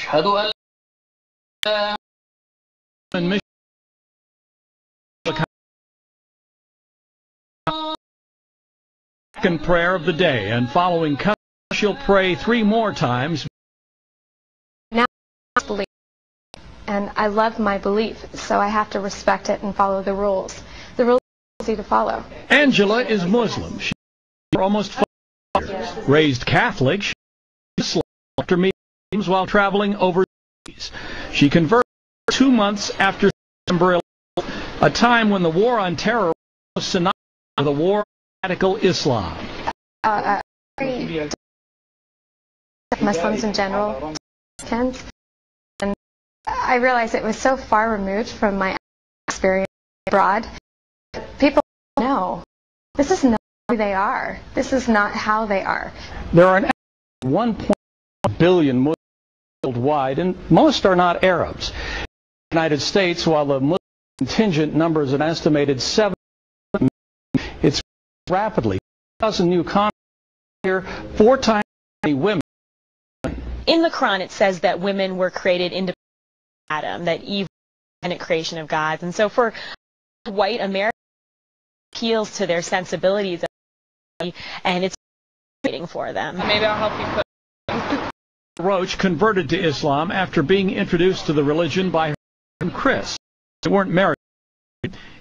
أشهد أن لا and mission second prayer of the day and following custom she'll pray three more times belief. And I love my belief, so I have to respect it and follow the rules. The rules are easy to follow. angela is muslim she for almost five years raised catholic she Islam after while traveling overseas she converted two months after september 11 a time when the war on terror was synonymous with the war on radical islam Uh, uh, Muslims in general, and I realized it was so far removed from my experience abroad. People know this is not who they are. This is not how they are. There are an 1.1 billion Muslims worldwide, and most are not Arabs. In the United States, while the Muslim contingent numbers an estimated 7 million, it's rapidly. 1,000 new converts here, four times as many women. in the Quran it says that women were created independent of Adam, that Eve was an creation of God's. And so for white Americans, it appeals to their sensibilities and it's waiting for them. Maybe I'll help you put. Roach converted to Islam after being introduced to the religion by her husband Chris. They weren't married.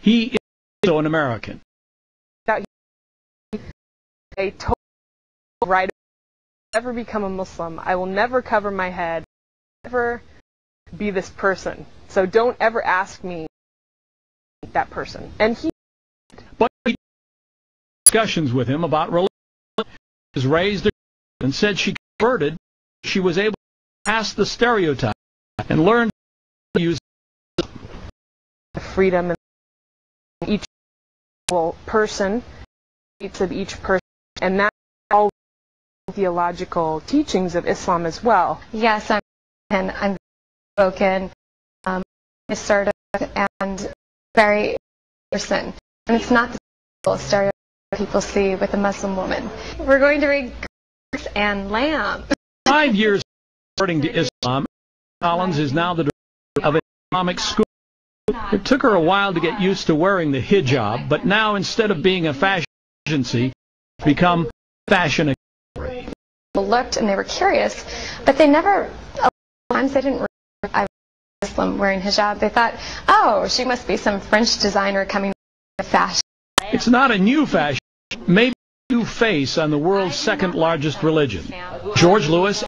He is also an American. a total right never become a Muslim. I will never cover my head, never be this person. So don't ever ask me that person. And he But he discussions with him about religion. He was raised and said she converted. She was able to pass the stereotype and learn to use the freedom in each person, rights of each person, and that all theological teachings of Islam as well. Yes, I'm and I'm spoken, um, assertive, and very person. And it's not the stereotype people see with a Muslim woman. We're going to read goats and lamb. Five years according to Islam. Collins is now the director of an Islamic school. It took her a while to get used to wearing the hijab, but now instead of being a fashion agency, it's become fashion accessory. People looked and they were curious, but they never. A lot of times they didn't. realize I was Muslim wearing hijab. They thought, oh, she must be some French designer coming with fashion. It's not a new fashion, maybe new face on the world's second largest religion. George Lewis,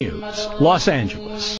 News, Los Angeles.